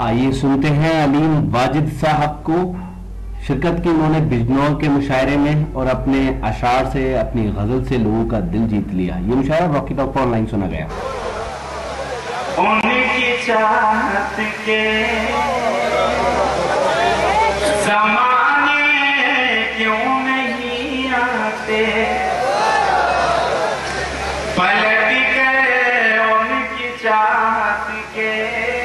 आइए सुनते हैं अलीम वाजिद साहब को शिरकत की उन्होंने बिजनौर के मुशायरे में और अपने अशार से, अपनी गज़ल से लोगों का दिल जीत लिया। ये मुशायरा रॉकी टॉक पर ऑनलाइन सुना गया। पलट के उनकी चाहत के।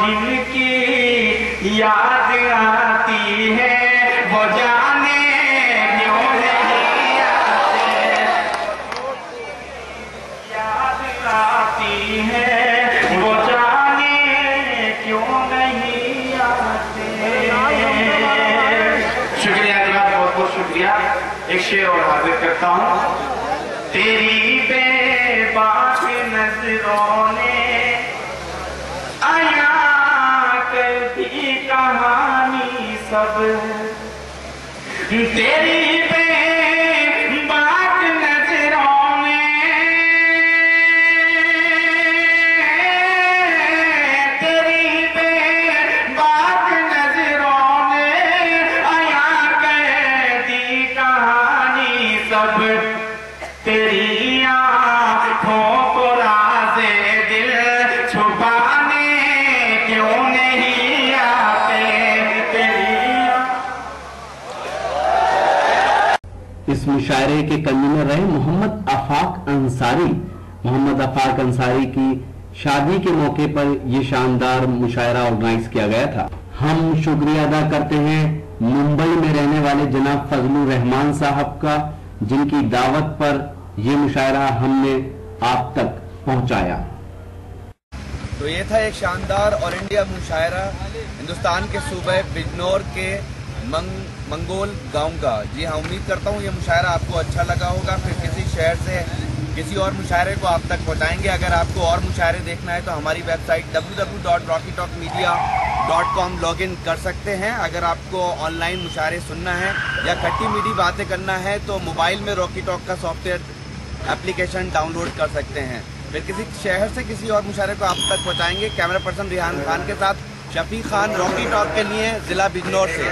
जिनकी याद आती है वो जाने शेर और हाजिर करता हूँ। तेरी बेबाक नज़रों ने आया दी कहानी सब। तेरी बेबाक सब तेरी को राजे दिल छुपाने क्यों नहीं आते? तेरी इस मुशायरे के कन्वीनर रहे मोहम्मद आफाक अंसारी। मोहम्मद आफाक अंसारी की शादी के मौके पर यह शानदार मुशायरा ऑर्गेनाइज किया गया था। हम शुक्रिया अदा करते हैं मुंबई में रहने वाले जनाब फजलुर रहमान साहब का जिनकी दावत पर यह मुशायरा हमने आप तक पहुँचाया। तो ये था एक शानदार और इंडिया मुशायरा हिंदुस्तान के सूबे बिजनौर के मंग, मंगोल गाँव का। जी हाँ उम्मीद करता हूँ ये मुशायरा आपको अच्छा लगा होगा। फिर किसी शहर से किसी और मुशायरे को आप तक पहुँचाएँगे। अगर आपको और मुशायरे देखना है तो हमारी वेबसाइट www.rockytalkmedia.com लॉगिन कर सकते हैं। अगर आपको ऑनलाइन मुशायरे सुनना है या खट्टी मीठी बातें करना है तो मोबाइल में रॉकी टॉक का सॉफ्टवेयर एप्लीकेशन डाउनलोड कर सकते हैं। फिर किसी शहर से किसी और मुशायरे को आप तक पहुंचाएँगे। कैमरा पर्सन रिहान खान के साथ शफी खान रॉकी टॉक के लिए जिला बिजनौर से।